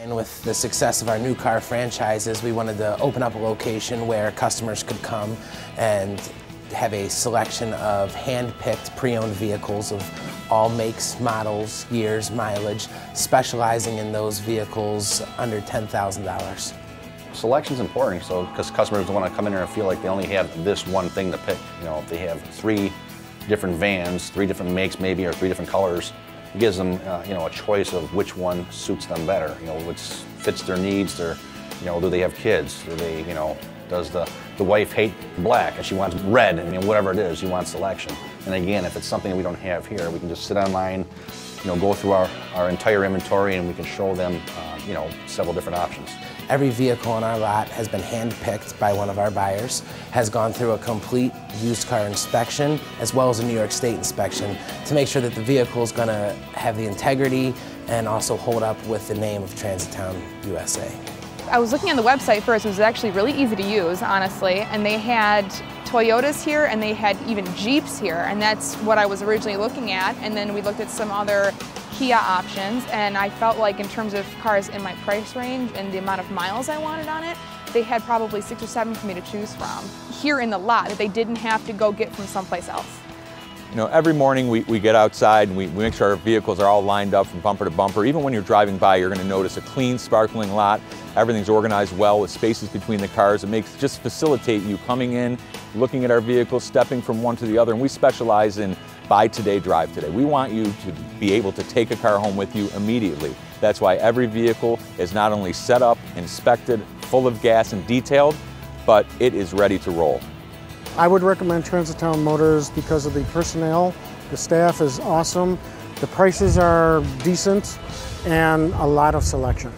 And with the success of our new car franchises, we wanted to open up a location where customers could come and have a selection of hand-picked pre-owned vehicles of all makes, models, years, mileage, specializing in those vehicles under $10,000. Selection's important, so because customers want to come in here and feel like they only have this one thing to pick. You know, if they have three different vans, three different makes maybe, or three different colors, gives them, uh, you know, a choice of which one suits them better. You know, which fits their needs. Their, you know, do they have kids? Do they, you know, does the, the wife hate black and she wants red? I mean, whatever it is, you want selection. And again, if it's something we don't have here, we can just sit online, you know, go through our, our entire inventory and we can show them, uh, you know, several different options. Every vehicle on our lot has been hand-picked by one of our buyers, has gone through a complete used car inspection as well as a New York State inspection to make sure that the vehicle is going to have the integrity and also hold up with the name of Transitowne USA. I was looking on the website first, it was actually really easy to use, honestly, and they had Toyotas here and they had even Jeeps here, and that's what I was originally looking at, and then we looked at some other Kia options and I felt like in terms of cars in my price range and the amount of miles I wanted on it, they had probably six or seven for me to choose from here in the lot that they didn't have to go get from someplace else. You know, every morning we, we get outside and we, we make sure our vehicles are all lined up from bumper to bumper. Even when you're driving by, you're going to notice a clean, sparkling lot. Everything's organized well with spaces between the cars. It makes just facilitate you coming in, looking at our vehicles, stepping from one to the other. And we specialize in buy today, drive today. We want you to be able to take a car home with you immediately. That's why every vehicle is not only set up, inspected, full of gas and detailed, but it is ready to roll. I would recommend Transitowne Motors because of the personnel. The staff is awesome. The prices are decent and a lot of selection.